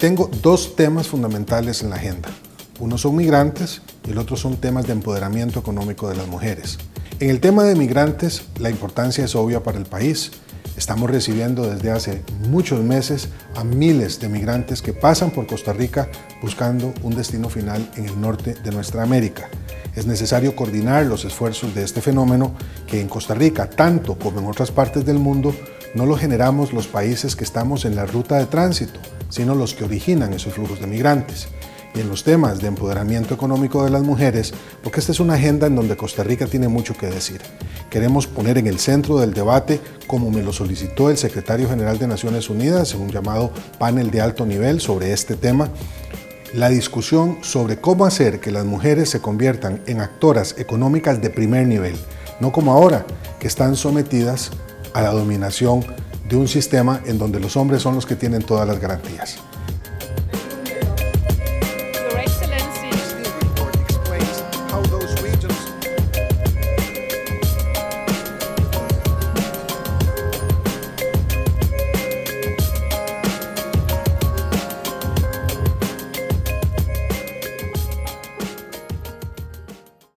tengo dos temas fundamentales en la agenda. Uno son migrantes y el otro son temas de empoderamiento económico de las mujeres. En el tema de migrantes, la importancia es obvia para el país. Estamos recibiendo desde hace muchos meses a miles de migrantes que pasan por Costa Rica buscando un destino final en el norte de nuestra América. Es necesario coordinar los esfuerzos de este fenómeno que en Costa Rica, tanto como en otras partes del mundo, no lo generamos los países que estamos en la ruta de tránsito, sino los que originan esos flujos de migrantes y en los temas de empoderamiento económico de las mujeres, porque esta es una agenda en donde Costa Rica tiene mucho que decir. Queremos poner en el centro del debate, como me lo solicitó el secretario general de Naciones Unidas en un llamado panel de alto nivel sobre este tema, la discusión sobre cómo hacer que las mujeres se conviertan en actoras económicas de primer nivel, no como ahora, que están sometidas a la dominación de un sistema en donde los hombres son los que tienen todas las garantías.